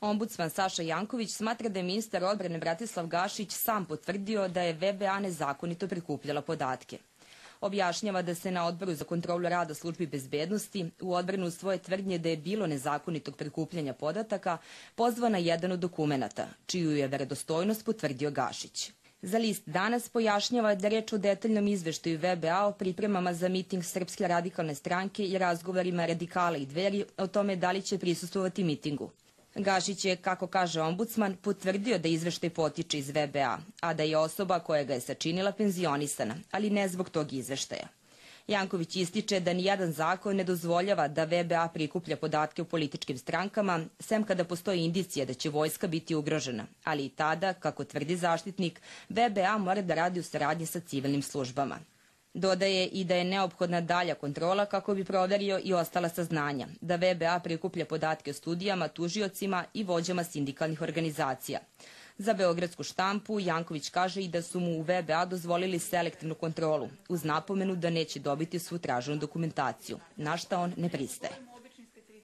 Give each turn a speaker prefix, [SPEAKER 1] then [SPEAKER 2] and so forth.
[SPEAKER 1] Ombudsman Saša Janković smatra da je ministar odbrane Bratislav Gašić sam potvrdio da je VBA nezakonito prikupljala podatke. Objašnjava da se na odboru za kontrolu rada službi bezbednosti u odbranu svoje tvrdnje da je bilo nezakonitog prikupljanja podataka pozva na jedan od dokumenata, čiju je verodostojnost potvrdio Gašić. Za list danas pojašnjava da reč o detaljnom izveštaju VBA o pripremama za miting Srpske radikalne stranke i razgovorima radikala i dveri o tome da li će prisustovati mitingu. Gašić je, kako kaže ombudsman, potvrdio da izveštaj potiče iz VBA, a da je osoba koja ga je sačinila penzionisana, ali ne zbog tog izveštaja. Janković ističe da nijedan zakon ne dozvoljava da VBA prikuplja podatke o političkim strankama, sem kada postoji indicija da će vojska biti ugrožena, ali i tada, kako tvrdi zaštitnik, VBA mora da radi u saradnji sa civilnim službama. Dodaje i da je neophodna dalja kontrola kako bi proverio i ostala saznanja, da VBA prikuplja podatke o studijama, tužiocima i vođama sindikalnih organizacija. Za Beogradsku štampu Janković kaže i da su mu u VBA dozvolili selektivnu kontrolu, uz napomenu da neće dobiti svu traženu dokumentaciju, na šta on ne pristaje.